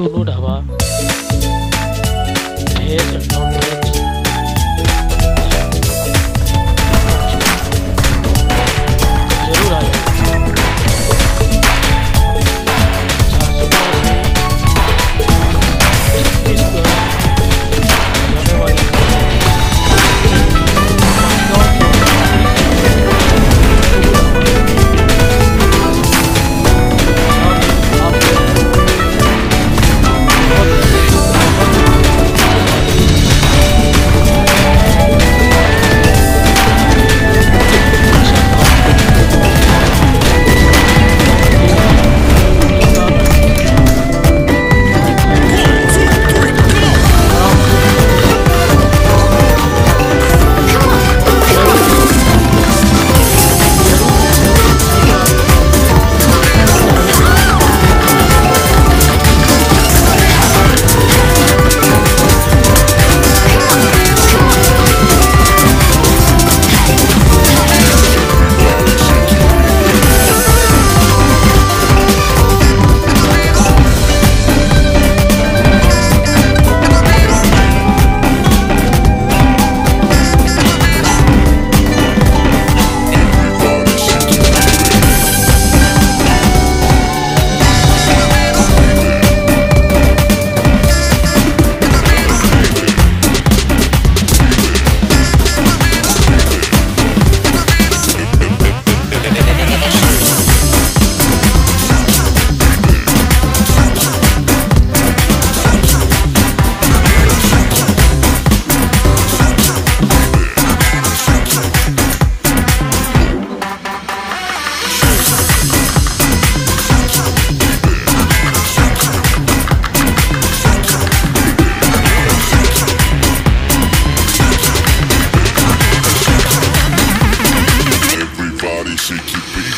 tulu dah bah. Shake it,